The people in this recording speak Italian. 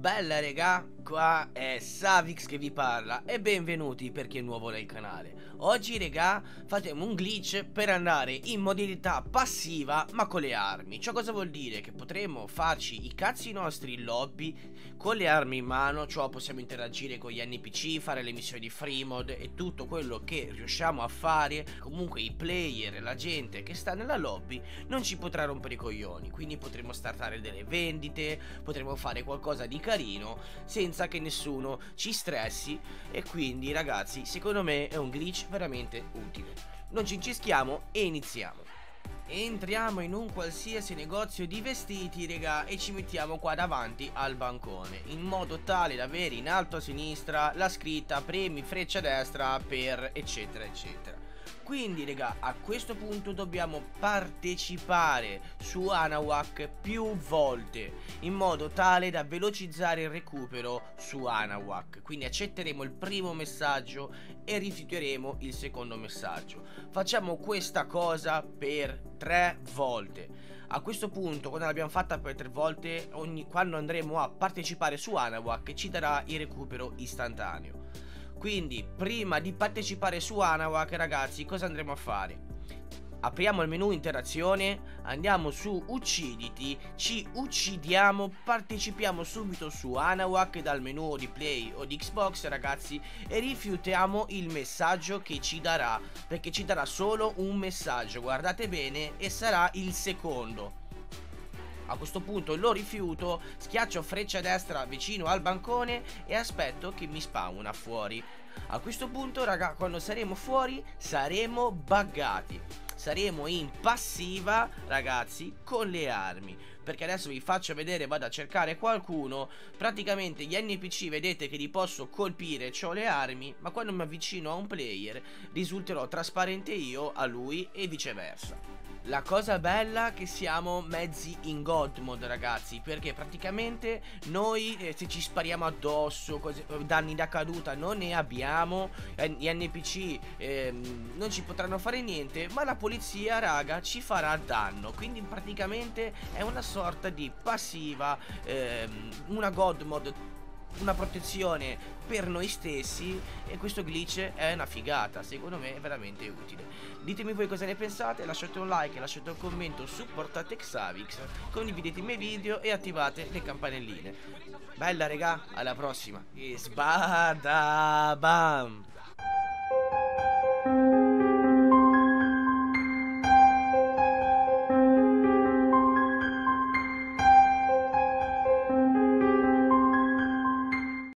Bella regà, qua è Savix che vi parla e benvenuti per chi è nuovo nel canale. Oggi regà faremo un glitch per andare in modalità passiva ma con le armi. Ciò cosa vuol dire? Che potremo farci i cazzi nostri in lobby con le armi in mano Cioè possiamo interagire con gli NPC, fare le missioni di free mod e tutto quello che riusciamo a fare. Comunque i player la gente che sta nella lobby non ci potrà rompere i coglioni. Quindi potremo startare delle vendite, potremo fare qualcosa di carino senza che nessuno ci stressi e quindi ragazzi secondo me è un glitch veramente utile. Non ci incischiamo e iniziamo. Entriamo in un qualsiasi negozio di vestiti, raga, e ci mettiamo qua davanti al bancone, in modo tale da avere in alto a sinistra la scritta premi freccia destra per eccetera eccetera. Quindi raga a questo punto dobbiamo partecipare su Anawak più volte in modo tale da velocizzare il recupero su Anawak Quindi accetteremo il primo messaggio e rifiuteremo il secondo messaggio. Facciamo questa cosa per tre volte. A questo punto quando l'abbiamo fatta per tre volte ogni, quando andremo a partecipare su Anawak ci darà il recupero istantaneo quindi prima di partecipare su Anawak ragazzi cosa andremo a fare? Apriamo il menu interazione, andiamo su ucciditi, ci uccidiamo, partecipiamo subito su Anawak dal menu di play o di Xbox ragazzi e rifiutiamo il messaggio che ci darà perché ci darà solo un messaggio, guardate bene e sarà il secondo a questo punto lo rifiuto, schiaccio freccia destra vicino al bancone e aspetto che mi spawna fuori. A questo punto, raga, quando saremo fuori saremo buggati. Saremo in passiva, ragazzi, con le armi perché adesso vi faccio vedere vado a cercare qualcuno praticamente gli NPC vedete che li posso colpire ho le armi ma quando mi avvicino a un player risulterò trasparente io a lui e viceversa la cosa bella è che siamo mezzi in god mode ragazzi Perché praticamente noi eh, se ci spariamo addosso cose, Danni da caduta non ne abbiamo. Gli NPC eh, non ci potranno fare niente Ma la polizia raga ci farà danno. Quindi praticamente è una sorta di passiva eh, Una god mode una protezione per noi stessi e questo glitch è una figata, secondo me è veramente utile. Ditemi voi cosa ne pensate, lasciate un like, lasciate un commento, supportate Xavix, condividete i miei video e attivate le campanelline. Bella regà, alla prossima e sbada bam!